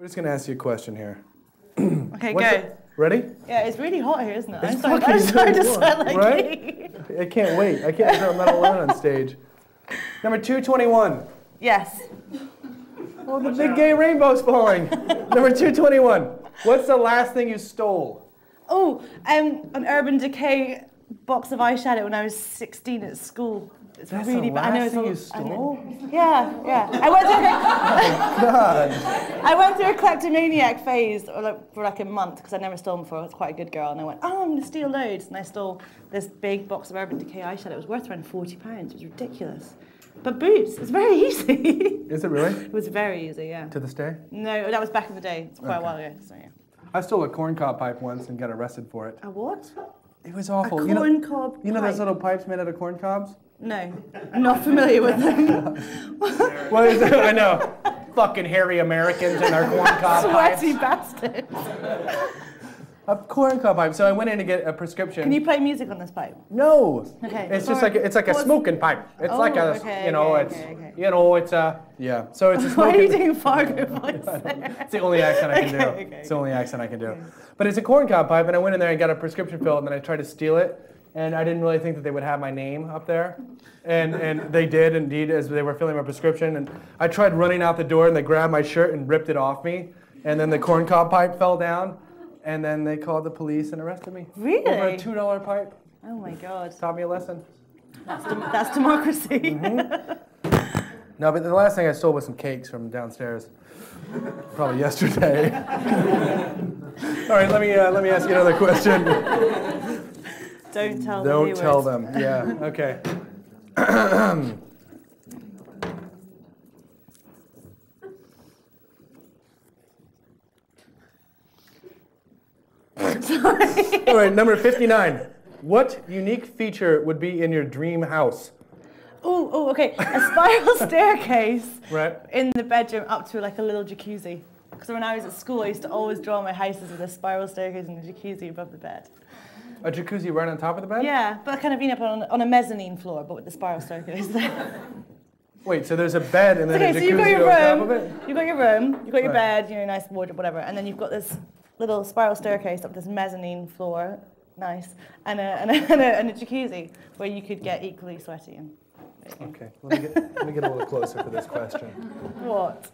We're just gonna ask you a question here. Okay, What's go. the- ready? Yeah, it's really hot here, isn't it? It's I'm starting, I'm starting to warm, like right? I can't wait. I can't I'm not alone on stage. Number 221. Yes. Oh, the big gay rainbow's falling. Number 221. What's the last thing you stole? Oh, um, an Urban Decay box of eyeshadow when I was 16 at school. It's That's really bad. I know it's you all- I know. stole? Yeah, yeah. I went through, God. I went through a kleptomaniac phase like, for like a month because I'd never stolen before. I was quite a good girl, and I went, oh, I'm going to steal loads, and I stole this big box of Urban Decay eyeshadow. It was worth around 40 pounds. It was ridiculous. But boots, it's very easy. Is it really? it was very easy, yeah. To this day? No, that was back in the day. It's quite a while ago. So yeah. I stole a corncob pipe once and got arrested for it. A what? It was A awful. you know, corn cob. you know those little pipes made out of corn cobs? No, I'm not familiar with them. What is it? I know. Fucking hairy Americans and their corn cob pipes. Sweaty bastards. A corn cob pipe. So I went in to get a prescription. Can you play music on this pipe? No. Okay. It's just Or- like it's like a smoking pipe. It's Oh, like a oh, okay, you know okay, it's okay, okay. you know it's a yeah. So it's a Why are you smoking. doing Fargo voice? It's the only accent I can do. Okay, okay, it's the only accent I can do. But it's a corn cob pipe, and I went in there and got a prescription filled, and then I tried to steal it, and I didn't really think that they would have my name up there, and and they did indeed as they were filling my prescription, and I tried running out the door, and they grabbed my shirt and ripped it off me, and then the corn cob pipe fell down, and then they called the police and arrested me. Really? Over a two dollar pipe. Oh my god. Taught me a lesson. That's, dem- that's democracy. Mm-hmm. No, but the last thing I stole was some cakes from downstairs. Probably yesterday. All right, let me uh, let me ask you another question. Don't tell them. Don't them. tell them. Yeah. Okay. All right, number 59. What unique feature would be in your dream house? Oh, oh, okay. A spiral staircase Right. in the bedroom up to like a little jacuzzi. Because when I was at school, I used to always draw my houses with a spiral staircase and a jacuzzi above the bed. A jacuzzi right on top of the bed? Yeah, but kind of being up on, on a mezzanine floor, but with the spiral staircase there. Wait, so there's a bed and then okay, a so you've got jacuzzi your on top room, of it? you've got your room, you've got your Right. bed, your nice wardrobe, whatever, and then you've got this little spiral staircase up this mezzanine floor, nice, and a, and a, and a, and a jacuzzi where you could get equally sweaty. And Okay, let me, get, let me get a little closer for this question. what?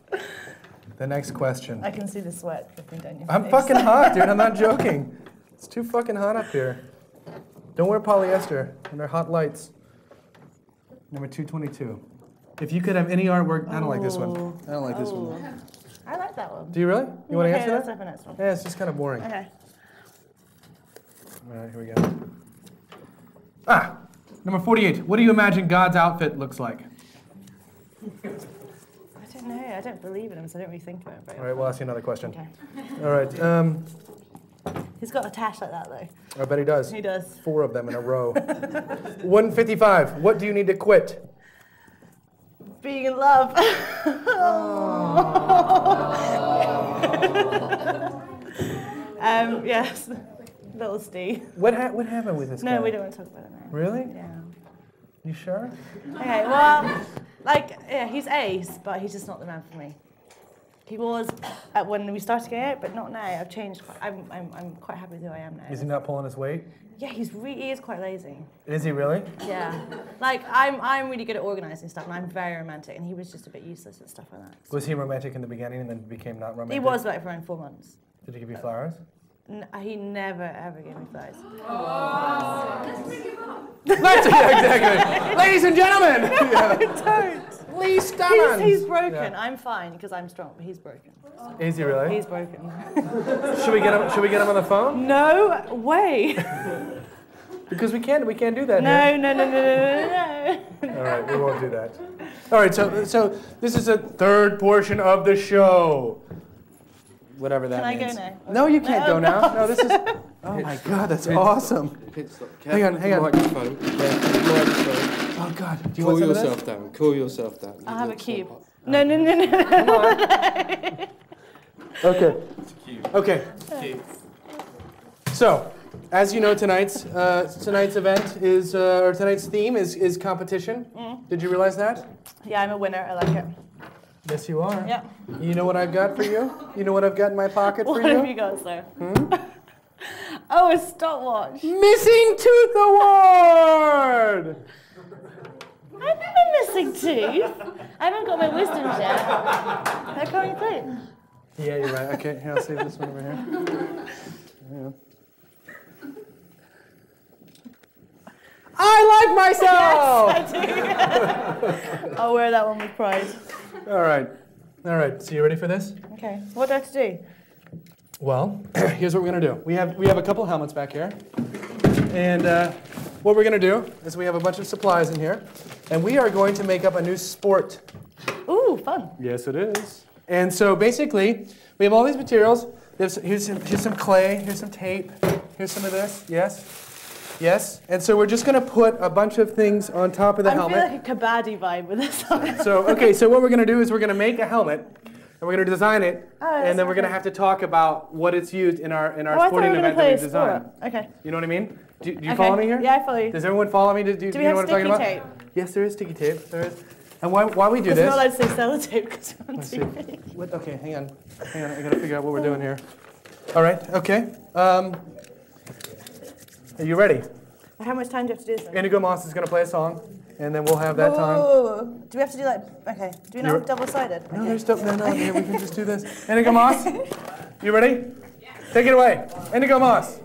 The next question. I can see the sweat dripping down your face. I'm face. fucking hot, dude. I'm not joking. It's too fucking hot up here. Don't wear polyester, under hot lights. Number 222. If you could have any artwork, I don't like this one. Oh. I don't like this one. Oh. I like that one. Do you really? You want to answer let's that? the next one. Yeah, it's just kind of boring. Okay. All right, here we go. Ah, number 48. What do you imagine God's outfit looks like? I don't know. I don't believe in him, so I don't really think about it very All right, we'll ask you another question. Okay. All right, um, He's got a tash like that though. I bet he does. He does. Four of them in a row. 155. What do you need to quit? Being in love. um, yes. Little Steve. What, ha- what happened with this guy? No, we don't want to talk about it now. Really? Yeah. You sure? Okay, well, like, yeah, he's ace, but he's just not the man for me. He was uh, when we started going out, but not now. I've changed. Quite, I'm, I'm, I'm quite happy with who I am now. Is he not pulling his weight? Yeah, he's re- he is quite lazy. Is he really? Yeah, like I'm I'm really good at organising stuff, and I'm very romantic, and he was just a bit useless at stuff like that. Was he romantic in the beginning and then became not romantic? He was like for around four months. Did he give you flowers? N- he never ever gave me flowers. That's yeah, exactly. Ladies and gentlemen, yeah. Don't. Lee He's, Stubbins. he's broken. Yeah. I'm fine because I'm strong, but he's broken. Is he really? He's broken. should we get him? Should we get him on the phone? No way. Because we can't. We can't do that No, here. no, no, no, no, no, no. All right, we won't do that. All right, so so this is a third portion of the show. Whatever that Can I go means. now? No, you can't No. go now. No, this is. Oh my God, that's awesome. Hang on, hang on. Microphone. Careful with the microphone. Oh God, do you Cool want some of yourself this? down. Cool yourself down. I'll have a Look, cube. stop. No, no, no, no. Okay. It's a cube. Okay. So, as you know, tonight's uh, tonight's event is uh, or tonight's theme is is competition. Did you realize that? Yeah, I'm a winner. I like it. Yes, you are. Yep. You know what I've got for you? You know what I've got in my pocket for What you? have you got, sir? oh, a stopwatch. Missing Tooth Award! Missing tooth. I haven't got my wisdom yet. I can't you think? Yeah, you're right. Okay, here, I'll save this one over here. Yeah. I like myself! Yes, I do. I'll wear that one with pride. All right. All right. So you ready for this? Okay. What do I have to do? Well, here's what we're gonna do. We have we have a couple helmets back here, and uh, what we're gonna do is we have a bunch of supplies in here, and we are going to make up a new sport. Ooh, fun. Yes, it is. And so basically, we have all these materials. There's, here's some, here's some clay. Here's some tape. Here's some of this. Yes. Yes. And so we're just gonna put a bunch of things on top of the I helmet. feel like a kabaddi vibe with this one. So, okay, so what we're going to do is we're going to make a helmet, and we're going to design it, Oh, and then we're going to have to talk about what it's used in our in our oh, sporting we were event to that we designed. sport. Okay. You know what I mean? Do, do you okay. follow me here? Yeah, I follow you. Does everyone follow me? Do, do, Do you we know have what I'm talking sticky about? tape? Yes, there is sticky tape. There is. And why, why we do we're this? not allowed to say sellotape because we're on Let's see. TV. What, okay, hang on. Hang on. I got to figure out what we're doing here. All right. Okay. Um, are you ready? How much time do you have to do this? in? Indigo Moss is going to play a song, and then we'll have that Whoa, time. whoa, whoa. Do we have to do like, okay, do we not You're- have double-sided? No, Okay. there's stuff. No, no, yeah, we can just do this. Indigo Moss, you ready? Yeah. Take it away. Indigo Moss.